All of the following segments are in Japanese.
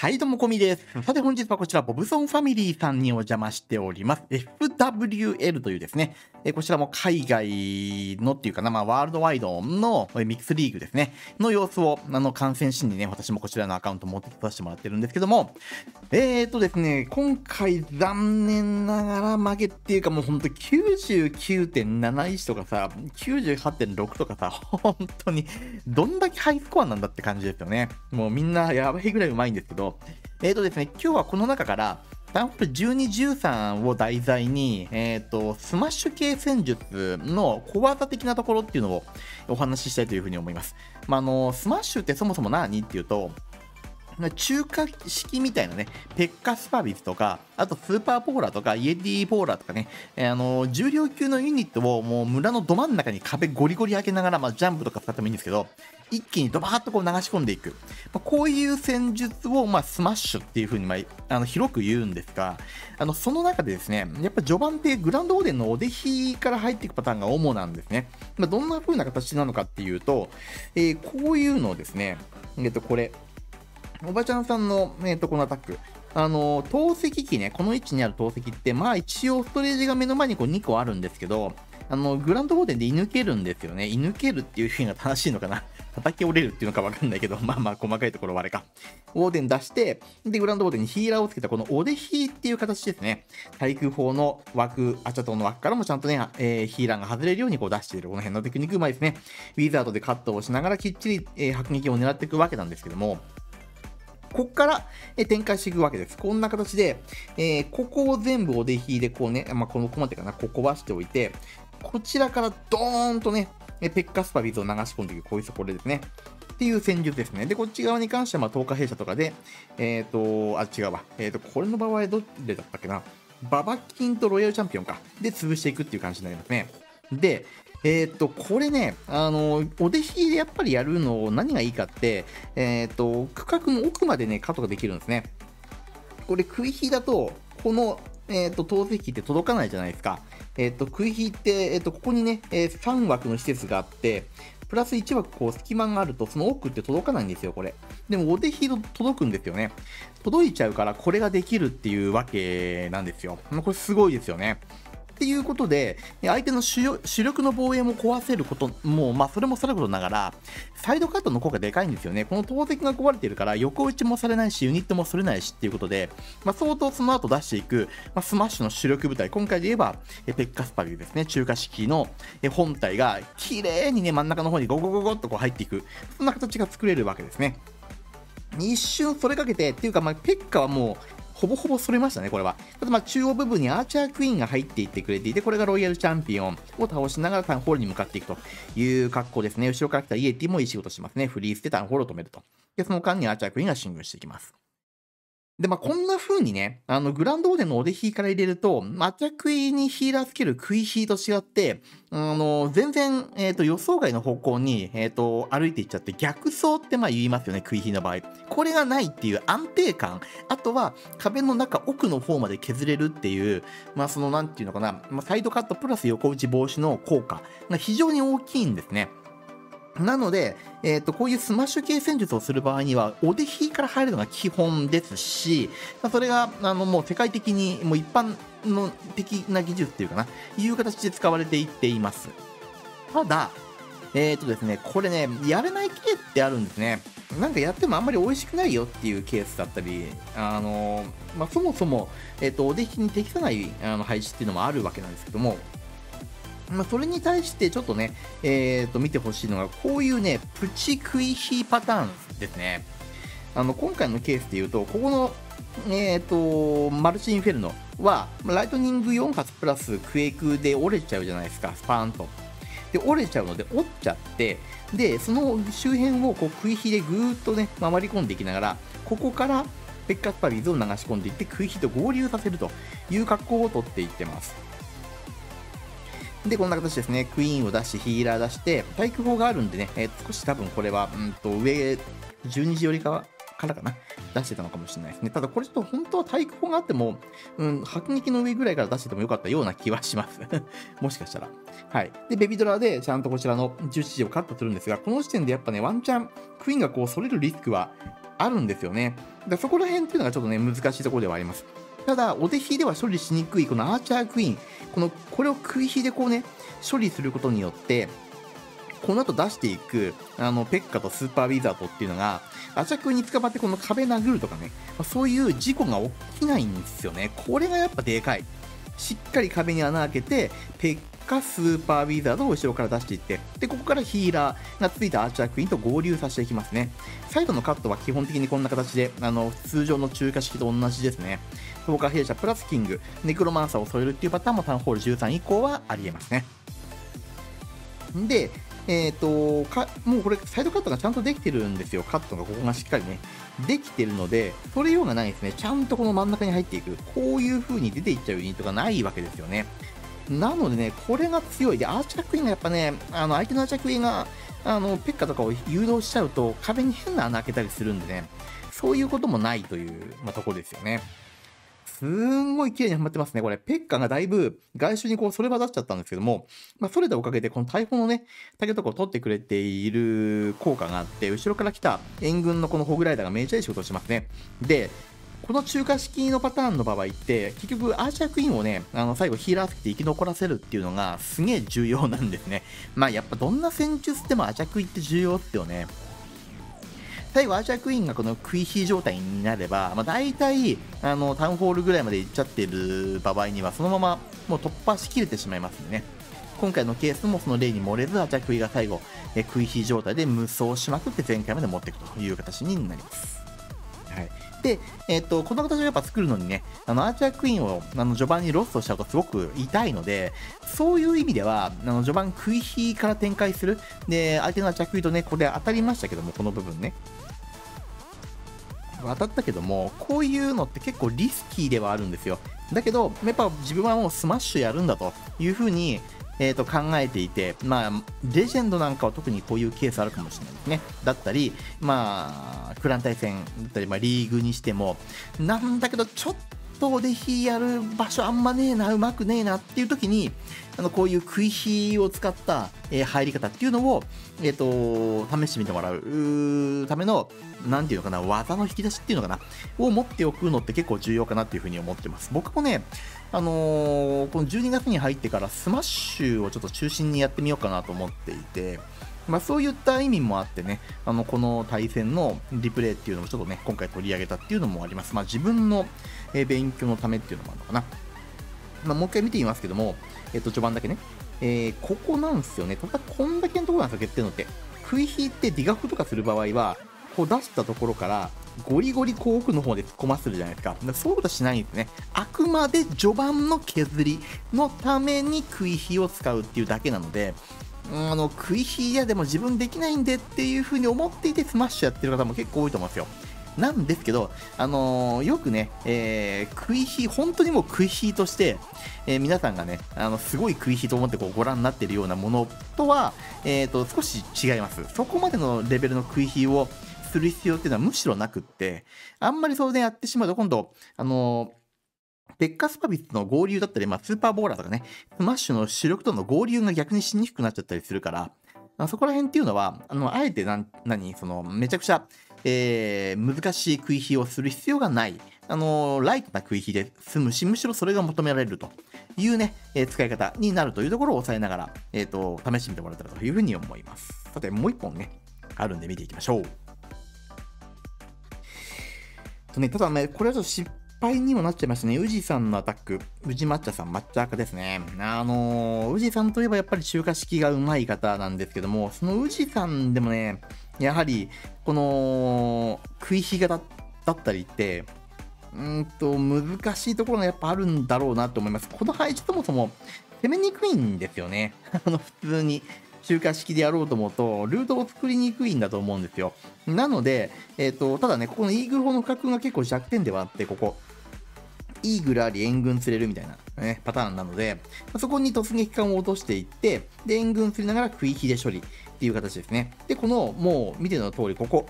はい、どうもこみです。さて本日はこちら、ボブソンファミリーさんにお邪魔しております。FWL というですね、こちらも海外のっていうかな、まあ、ワールドワイドのミックスリーグですね、の様子を、あの、観戦しにね、私もこちらのアカウント持ってきさせてもらってるんですけども、えーとですね、今回残念ながら負けっていうかもうほんと99.71とかさ、98.6とかさ、本当に、どんだけハイスコアなんだって感じですよね。もうみんなやばいぐらいうまいんですけど、えーとですね、今日はこの中から、ダンフル12、13を題材に、えっ、ー、と、スマッシュ系戦術の小技的なところっていうのをお話ししたいというふうに思います。まあ、あの、スマッシュってそもそも何っていうと、中華式みたいなね、ペッカスパビスとか、あとスーパーボーラーとか、イエティボーラーとかね、えー、あの重量級のユニットをもう村のど真ん中に壁ゴリゴリ開けながら、まあ、ジャンプとか使ってもいいんですけど、一気にドバーッとこう流し込んでいく。まあ、こういう戦術を、まあ、スマッシュっていう風に、まあ、あの広く言うんですが、あのその中でですね、やっぱ序盤ってグランドウォーデンのおでひから入っていくパターンが主なんですね。まあ、どんな風な形なのかっていうと、えー、こういうのをですね、えっと、これ、おばちゃんさんの、えー、とこのアタック。あの、投石機ね、この位置にある投石って、まあ一応ストレージが目の前にこう2個あるんですけど、あの、グランドボーデンで射抜けるんですよね。射抜けるっていう風が正しいのかな。叩き折れるっていうのかわかんないけど、まあまあ細かいところはあれか。オーデン出して、で、グランドボーデンにヒーラーをつけたこのおでひっていう形ですね。対空砲の枠、アチャトの枠からもちゃんとね、えー、ヒーラーが外れるようにこう出している。この辺のテクニックうまいですね。ウィザードでカットをしながらきっちり、えー、迫撃を狙っていくわけなんですけども、こっから、展開していくわけです。こんな形で、えー、ここを全部おでひでこうね、まあ、このコマってかな、ここばしておいて、こちらからドーンとね、ペッカスパビズを流し込んでいく、こういうところですね。っていう戦術ですね。で、こっち側に関しては、まあ、10日弊社とかで、えっ、ー、と、あ、違うわ。えっ、ー、と、これの場合、どれだったっけな。ババキンとロイヤルチャンピオンか。で、潰していくっていう感じになりますね。で、えー、っと、これね、あの、お弟子でやっぱりやるの、何がいいかって、えー、っと、区画の奥までね、カットができるんですね。これ、食い火だと、この、えー、っと、透析って届かないじゃないですか。えっと、食い火って、えっと、ここにね、え3枠の施設があって、プラス1枠こう隙間があると、その奥って届かないんですよ、これ。でも、お手ひ届くんですよね。届いちゃうから、これができるっていうわけなんですよ。これすごいですよね。っていうことで、相手の主力の防衛も壊せること、もう、まあ、それもさることながら、サイドカットの効果でかいんですよね。この投石が壊れてるから、横打ちもされないし、ユニットもそれないしっていうことで、まあ、相当その後出していく、まあ、スマッシュの主力部隊、今回で言えば、ペッカスパリですね、中華式の本体が、綺麗にね、真ん中の方にゴゴゴゴっとこう入っていく、そんな形が作れるわけですね。一瞬それかけて、っていうか、まあ、ペッカはもう、ほぼほぼそれましたね、これは。ただまあ中央部分にアーチャークイーンが入っていってくれていて、これがロイヤルチャンピオンを倒しながらタウンホールに向かっていくという格好ですね。後ろから来たイエティもいい仕事しますね。フリースでタウンホールを止めると。で、その間にアーチャークイーンが進軍していきます。で、まあ、こんな風にね、あの、グランドオーデンのおでひから入れると、抹茶食いにヒーラーつける食いヒーと違って、あの、全然、えっ、ー、と、予想外の方向に、えっ、ー、と、歩いていっちゃって、逆走ってまあ言いますよね、食い火の場合。これがないっていう安定感。あとは、壁の中、奥の方まで削れるっていう、まあ、その、なんていうのかな、まあ、サイドカットプラス横打ち防止の効果が非常に大きいんですね。なので、えーと、こういうスマッシュ系戦術をする場合には、おでひから入るのが基本ですし、それがあのもう世界的にもう一般の的な技術っていうかな、いう形で使われていっています。ただ、えっ、ー、とですね、これね、やれないケースってあるんですね。なんかやってもあんまり美味しくないよっていうケースだったり、あのまあ、そもそも、えっ、ー、と、おでひに適さないあの配置っていうのもあるわけなんですけども、まあ、それに対してちょっとね、えー、と見てほしいのが、こういうね、プチクイヒーパターンですね。あの今回のケースで言うと、ここの、えーと、マルチインフェルノは、ライトニング4発プラスクエイクで折れちゃうじゃないですか、スパーンと。で、折れちゃうので、折っちゃって、で、その周辺をこう食い火でぐーっとね、回り込んでいきながら、ここからペッカスパリーズを流し込んでいって、食い火と合流させるという格好をとっていってます。で、こんな形ですね。クイーンを出して、ヒーラー出して、対空砲があるんでね、えー、少し多分これは、うんと、上、12時よりかからかな、出してたのかもしれないですね。ただこれちょっと本当は対空砲があっても、うん、迫撃の上ぐらいから出しててもよかったような気はします もしかしたら。はい。で、ベビドラでちゃんとこちらの17時をカットするんですが、この時点でやっぱね、ワンチャン、クイーンがこう、それるリスクはあるんですよね。だそこら辺っていうのがちょっとね、難しいところではあります。ただ、お手引では処理しにくい、このアーチャークイーン、この、これを食い火でこうね、処理することによって、この後出していく、あの、ペッカとスーパーウィザードっていうのが、アチャクに捕まってこの壁殴るとかね、まそういう事故が起きないんですよね。これがやっぱでかい。しっかり壁に穴開けて、ペッカスーパーウィザードを後ろから出していって、で、ここからヒーラーがついたアーチャークイーンと合流させていきますね。サイドのカットは基本的にこんな形で、あの、通常の中華式と同じですね。フォーカー弊社プラスキング、ネクロマンサーを添えるっていうパターンもタウンホール13以降はありえますね。で、えっ、ー、とか、もうこれ、サイドカットがちゃんとできてるんですよ。カットがここがしっかりね、できてるので、それ用がないですね。ちゃんとこの真ん中に入っていく。こういう風に出ていっちゃうユニットがないわけですよね。なのでね、これが強い。で、アーチャークイーンがやっぱね、あの、相手のアーチャークイーンが、あの、ペッカとかを誘導しちゃうと、壁に変な穴開けたりするんでね、そういうこともないという、まあ、ところですよね。すんごい綺麗にはまってますね。これ、ペッカがだいぶ外周にこう、それは出しちゃったんですけども、まあ、それでおかげで、この大砲のね、竹とかを取ってくれている効果があって、後ろから来た援軍のこのホグライダーがめちゃいい仕事をしますね。で、この中華式のパターンの場合って、結局、アーチャークイーンをね、あの、最後ヒーラーつけて生き残らせるっていうのが、すげえ重要なんですね。まあ、やっぱどんな戦術でもアーチャークイーンって重要ってよね。最後、アーチャークイーンがこの食い火状態になれば、まあ、大体、あの、タウンホールぐらいまで行っちゃってる場合には、そのままもう突破しきれてしまいますんでね。今回のケースもその例に漏れず、アーチャークイが最後、え食い火状態で無双しまくって前回まで持っていくという形になります。はい。で、えっ、ー、と、この形をやっぱ作るのにね、あの、アーチャークイーンを、あの、序盤にロストしちゃうとすごく痛いので、そういう意味では、あの、序盤クイヒーから展開する。で、相手のアーチャークイーンとね、これ当たりましたけども、この部分ね。当たったけども、こういうのって結構リスキーではあるんですよ。だけど、やっぱ自分はもうスマッシュやるんだというふうに、えー、と考えていて、まあ、レジェンドなんかは特にこういうケースあるかもしれないですね。だったり、まあ、クラン対戦だったり、まあ、リーグにしても、なんだけど、ちょっとオデヒーやる場所あんまねえな、うまくねえなっていう時に、あのこういうクイヒーを使った、えー、入り方っていうのを、えっ、ー、と、試してみてもらうための、なんていうのかな、技の引き出しっていうのかな、を持っておくのって結構重要かなっていうふうに思ってます。僕もね、あのー、この12月に入ってからスマッシュをちょっと中心にやってみようかなと思っていて、まあ、そういった意味もあってね、あのこの対戦のリプレイっていうのもちょっとね、今回取り上げたっていうのもあります。まあ、自分のえ勉強のためっていうのもあるのかな。まあ、もう一回見てみますけども、えっと、序盤だけね。えー、ここなんですよね。ただこんだけのところなんですよ、決定のって。クイヒーでディガフとかする場合は、こう出したところから、ゴリゴリこう奥の方で突っ込ませるじゃないですか。かそういうことはしないんですね。あくまで序盤の削りのためにクイヒーを使うっていうだけなので、うんあのクイヒーやでも自分できないんでっていう風に思っていてスマッシュやってる方も結構多いと思うんですよ。なんですけど、あのー、よくね、えー、クイヒー、本当にもうクイヒーとして、えー、皆さんがね、あの、すごいクイヒーと思ってこうご覧になっているようなものとは、えっ、と、少し違います。そこまでのレベルのクイヒーをする必要っていうのはむしろなくって、あんまりそれでやってしまうと今度、あのペッカスパビスの合流だったり、まあ、スーパーボーラーとかね、スマッシュの主力との合流が逆にしにくくなっちゃったりするから、そこら辺っていうのは、あの、あえてな、何、その、めちゃくちゃ、えー、難しい食い火をする必要がない。あの、ライトな食い火で済むし、むしろそれが求められるというね、えー、使い方になるというところを押さえながら、えっ、と、試してみてもらえたらというふうに思います。さて、もう一本ね、あるんで見ていきましょう。とね、ただね、これはちょっと失敗にもなっちゃいましたね。宇治さんのアタック。宇治抹茶さん、抹茶赤ですね。あの、宇治さんといえばやっぱり中華式がうまい方なんですけども、その宇治さんでもね、やはり、この、食い火型だったりって、うんと、難しいところがやっぱあるんだろうなと思います。この配置そもそも攻めにくいんですよね。あの、普通に。中華式でやろうと思うと、ルートを作りにくいんだと思うんですよ。なので、えっ、ー、と、ただね、ここのイーグル砲の角が結構弱点ではあって、ここ、イーグルあり援軍釣れるみたいな、ね、パターンなので、そこに突撃艦を落としていって、で、援軍釣りながら食い火で処理っていう形ですね。で、この、もう見ての通り、ここ、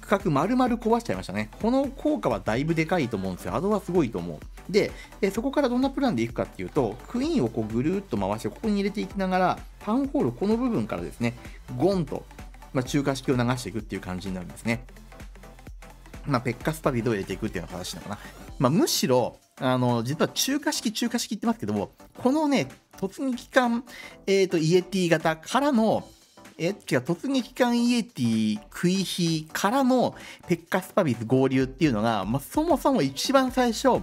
区画丸々壊しちゃいましたね。この効果はだいぶでかいと思うんですよ。アドはすごいと思う。で、えそこからどんなプランでいくかっていうと、クイーンをこうぐるーっと回して、ここに入れていきながら、タウンホール、この部分からですね、ゴンと、まあ、中華式を流していくっていう感じになるんですね。まあ、ペッカスパビドを入れていくっていうのが正しいのかな。まあ、むしろ、あの、実は中華式、中華式って言ってますけども、このね、突撃艦、えっ、ー、と、イエティ型からの、え違う、突撃艦イエティ、クイヒからのペッカスパビス合流っていうのが、まあ、そもそも一番最初、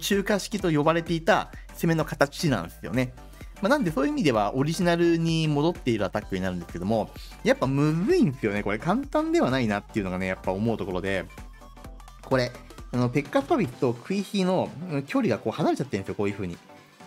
中華式と呼ばれていた攻めの形なんですよね。まあ、なんでそういう意味ではオリジナルに戻っているアタックになるんですけども、やっぱむずいんですよね。これ簡単ではないなっていうのがね、やっぱ思うところで、これ、あのペッカスパビスとクイヒーの距離がこう離れちゃってるんですよ、こういう風に。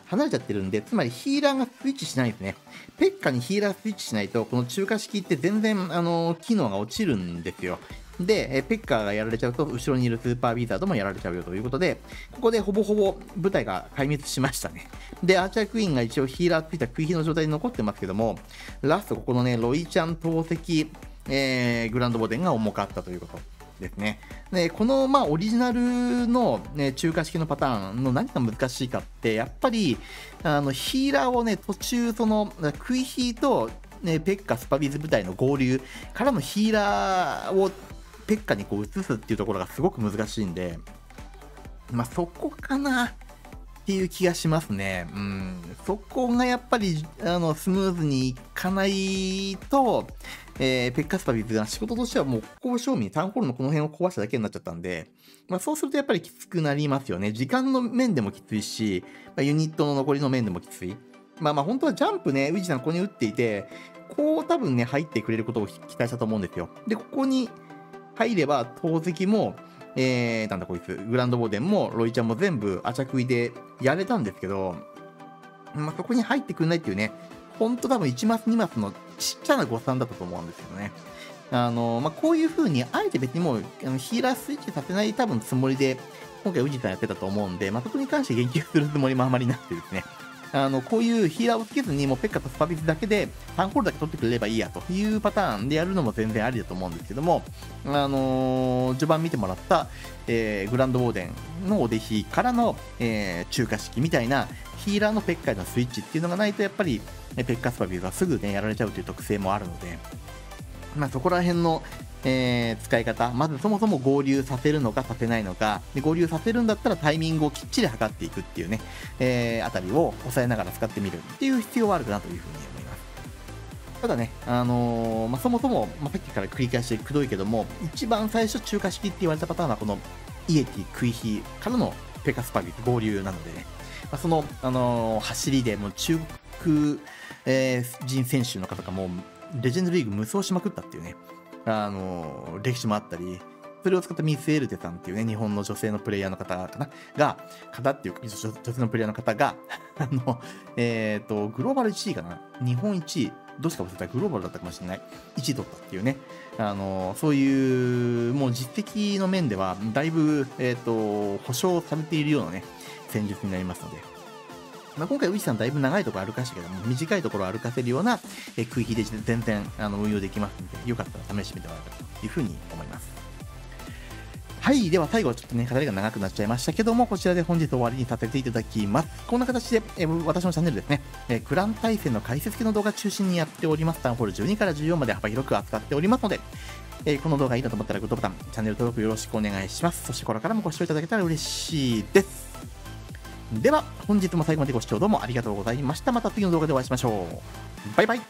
離れちゃってるんで、つまりヒーラーがスイッチしないんですね。ペッカにヒーラースイッチしないと、この中華式って全然、あの、機能が落ちるんですよ。で、ペッカーがやられちゃうと、後ろにいるスーパービーザードもやられちゃうよということで、ここでほぼほぼ部隊が壊滅しましたね。で、アーチャークイーンが一応ヒーラーついたクイヒの状態で残ってますけども、ラストここのね、ロイちゃん投石、えー、グランドボデンが重かったということ。ですね。で、この、まあ、オリジナルの、ね、中華式のパターンの何が難しいかって、やっぱり、あの、ヒーラーをね、途中、その、クイヒーと、ね、ペッカ、スパビズ部隊の合流からのヒーラーをペッカにこう移すっていうところがすごく難しいんで、まあ、そこかなっていう気がしますね。うん。そこがやっぱり、あの、スムーズにいかないと、えー、ペッカスパビズが仕事としてはもう、ここ正味、タウンホールのこの辺を壊しただけになっちゃったんで、まあ、そうするとやっぱりきつくなりますよね。時間の面でもきついし、まあ、ユニットの残りの面でもきつい。まあまあ本当はジャンプね、ウィジさんここに打っていて、こう多分ね、入ってくれることを期待したと思うんですよ。で、ここに、入れば、投石も、えー、なんだこいつ、グランドボーデンも、ロイちゃんも全部、アチャクイでやれたんですけど、まあ、そこに入ってくんないっていうね、ほんと多分1マス2マスのちっちゃな誤算だったと思うんですよね。あの、まあ、こういう風に、あえて別にもう、あのヒーラースイッチさせない多分つもりで、今回、宇治さんやってたと思うんで、まあ、そこに関して言及するつもりもあまりなくてですね。あの、こういうヒーラーをつけずに、もうペッカとスパビスだけで、タンホールだけ取ってくれればいいやというパターンでやるのも全然ありだと思うんですけども、あのー、序盤見てもらった、えー、グランドウォーデンのお弟子からの、えー、中華式みたいなヒーラーのペッカへのスイッチっていうのがないと、やっぱり、ペッカスパビスはすぐね、やられちゃうという特性もあるので、まあ、そこら辺の、えー、使い方、まずそもそも合流させるのかさせないのか、で合流させるんだったらタイミングをきっちり測っていくっていうね、えー、あたりを抑えながら使ってみるっていう必要はあるかなというふうに思います。ただね、あのー、まあ、そもそも、まあ、さっきから繰り返してくどいけども、一番最初中華式って言われたパターンはこのイエティ、クイヒからのペカスパビ合流なのでね、まあ、その、あのー、走りでもう中国、えー、人選手の方がもうレジェンドリーグ無双しまくったっていうね、あの、歴史もあったり、それを使ったミス・エルテさんっていうね、日本の女性のプレイヤーの方かな？が、方っていうか、女性のプレイヤーの方が、あの、えっ、ー、と、グローバル1位かな？日本1位、どうしか忘れた？グローバルだったかもしれない。1位取ったっていうね。あの、そういう、もう実績の面では、だいぶ、えっ、ー、と、保証されているようなね、戦術になりますので、まあ、今回、ウィさんだいぶ長いところ歩かしたけども、短いところ歩かせるような、え区域で全然あの運用できますので、よかったら試してみてもらえたらというふうに思います。はい。では最後、ちょっとね、語りが長くなっちゃいましたけども、こちらで本日終わりにさせていただきます。こんな形で、え私のチャンネルですね、えクラン対戦の解説系の動画中心にやっております。タウンホール12から14まで幅広く扱っておりますので、えこの動画いいなと思ったらグッドボタン、チャンネル登録よろしくお願いします。そしてこれからもご視聴いただけたら嬉しいです。では、本日も最後までご視聴どうもありがとうございました。また次の動画でお会いしましょう。バイバイ。